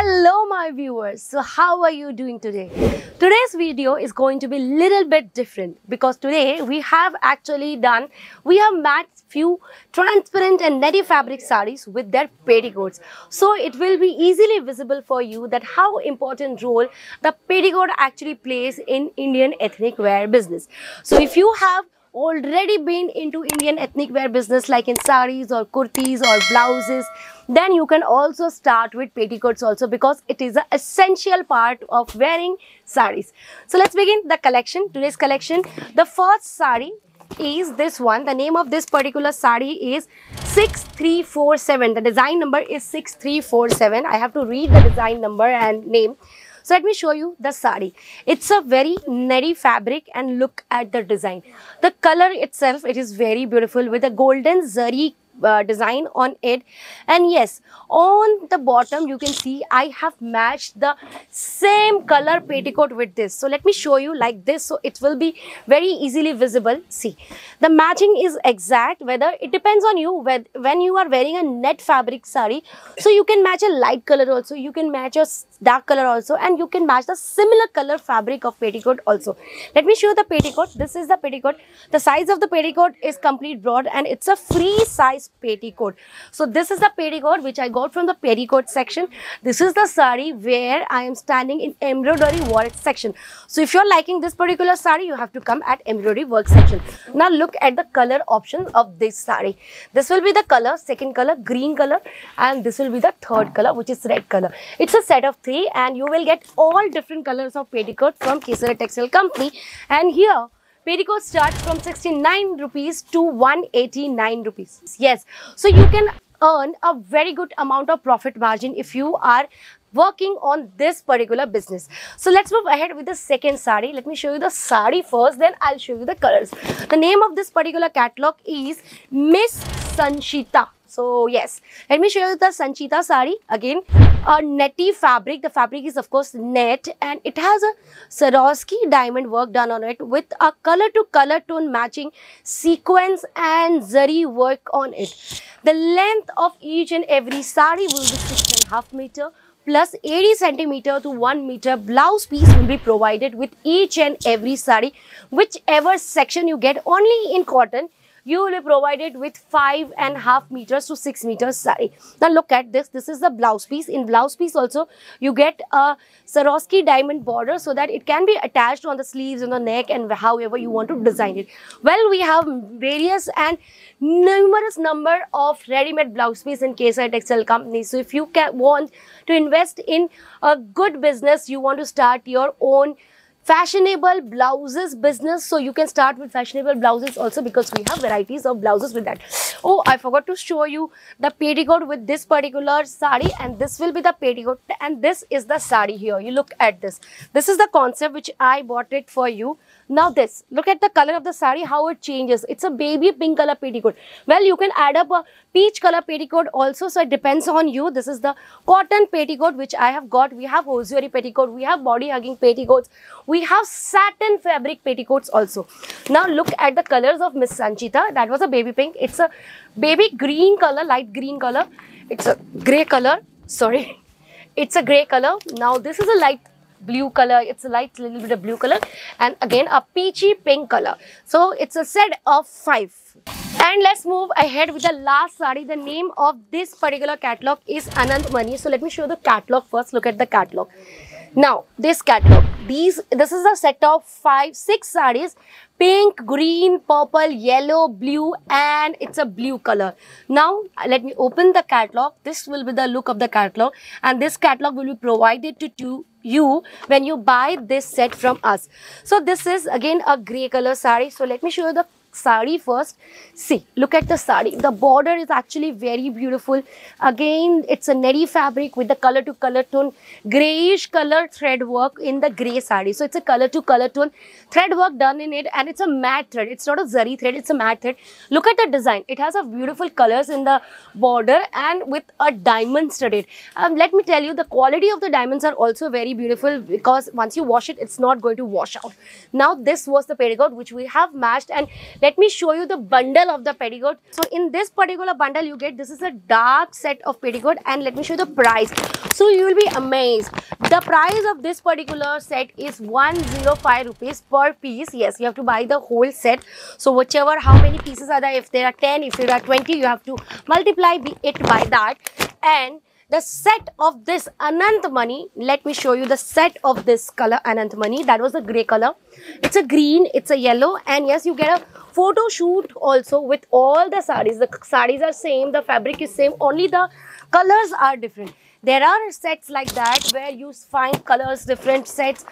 Hello my viewers. So how are you doing today? Today's video is going to be little bit different because today we have actually done, we have matched few transparent and netty fabric sarees with their petticoats. So it will be easily visible for you that how important role the petticoat actually plays in Indian ethnic wear business. So if you have already been into Indian ethnic wear business like in saris or kurtis or blouses, then you can also start with petticoats also because it is an essential part of wearing saris. So let's begin the collection, today's collection. The first sari is this one. The name of this particular sari is 6347. The design number is 6347. I have to read the design number and name. So let me show you the sari. It's a very netty fabric and look at the design. The color itself, it is very beautiful with a golden zari uh, design on it. And yes on the bottom you can see i have matched the same color petticoat with this. So let me show you like this. So it will be very easily visible. See the matching is exact whether it depends on you when you are wearing a net fabric sari. So you can match a light color also. You can match a dark color also. And you can match the similar color fabric of petticoat also. Let me show the petticoat. This is the petticoat. The size of the petticoat is complete broad and it's a free size petticoat. So this is the petticoat which I got from the petticoat section. This is the sari where I am standing in embroidery work section. So if you're liking this particular sari, you have to come at embroidery work section. Now look at the color option of this sari. This will be the color, second color, green color and this will be the third color which is red color. It's a set of three and you will get all different colors of petticoat from Kesaria Textile Company. And here petticoat starts from 69 rupees to 189 rupees. Yes, so you can earn a very good amount of profit margin if you are working on this particular business. So let's move ahead with the second sari. Let me show you the sari first, then I'll show you the colors. The name of this particular catalog is Miss Sanchita. So yes, let me show you the Sanchita sari. Again, a netty fabric. The fabric is of course net and it has a Swarovski diamond work done on it with a color to color tone matching sequence and zari work on it. The length of each and every sari will be six and a half meter plus 80 centimeter to 1 meter blouse piece will be provided with each and every sari whichever section you get only in cotton you will be provided with five and a half meters to six meters sari. Now look at this. This is the blouse piece. In blouse piece also, you get a Swarovski diamond border so that it can be attached on the sleeves and the neck and however you want to design it. Well, we have various and numerous number of ready-made blouse piece in Kesaria Textile Company. So if you want to invest in a good business, you want to start your own fashionable blouses business. So you can start with fashionable blouses also because we have varieties of blouses with that oh i forgot to show you the petticoat with this particular sari and this will be the petticoat and this is the sari here you look at this this is the concept which i bought it for you now this, look at the color of the sari, how it changes. It's a baby pink color petticoat. Well, you can add up a peach color petticoat also. So it depends on you. This is the cotton petticoat which I have got. We have hosiery petticoat. We have body hugging petticoats. We have satin fabric petticoats also. Now look at the colors of Miss Sanchita. That was a baby pink. It's a baby green color, light green color. It's a grey color. Sorry. It's a grey color. Now this is a light blue color. It's a light little bit of blue color and again a peachy pink color. So it's a set of five. And let's move ahead with the last sari. The name of this particular catalog is Anand Mani. So let me show the catalog first. Look at the catalog. Now, this catalog, these, this is a set of five, six sarees, pink, green, purple, yellow, blue, and it's a blue color. Now, let me open the catalog. This will be the look of the catalog, and this catalog will be provided to, to you when you buy this set from us. So, this is again a grey color sari. So, let me show you the sari first. See, look at the sari. The border is actually very beautiful. Again, it's a netty fabric with the color to color tone, grayish color thread work in the grey sari. So it's a color to color tone thread work done in it and it's a matte thread. It's not a zari thread, it's a matte thread. Look at the design. It has a beautiful colors in the border and with a diamond studded. Um, let me tell you, the quality of the diamonds are also very beautiful because once you wash it, it's not going to wash out. Now, this was the petticoat which we have matched and let let me show you the bundle of the petticoat. So in this particular bundle you get, this is a dark set of petticoat and let me show you the price. So you will be amazed. The price of this particular set is 105 rupees per piece. Yes, you have to buy the whole set. So whichever, how many pieces are there, if there are 10, if there are 20, you have to multiply it by that. And the set of this Anant Mani, let me show you the set of this color Anant Mani. That was the grey color. It's a green, it's a yellow and yes, you get a photo shoot also with all the sarees. The sarees are same, the fabric is same, only the colors are different. There are sets like that where you find colors, different sets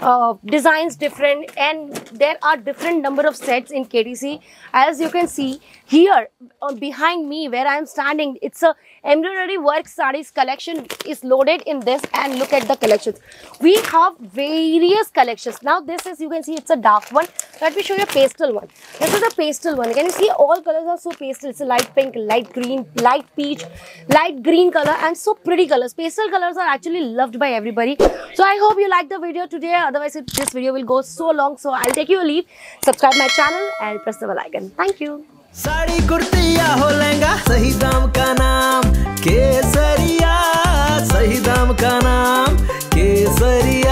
uh, designs different and there are different number of sets in KTC. As you can see here uh, behind me where I am standing, it's a embroidery work sarees collection is loaded in this and look at the collections. We have various collections. Now this is, you can see it's a dark one. Let me show you a pastel one. This is a pastel one. Can you see all colors are so pastel. It's a light pink, light green, light peach, light green color and so pretty colors. Pastel colors are actually loved by everybody. So I hope you like the video today otherwise this video will go so long so i'll take your leave. Subscribe my channel and press the bell icon. Thank you. Sari कुर्तिया हो लहंगा सही दाम का नाम केसरिया सही दाम का नाम केसरिया।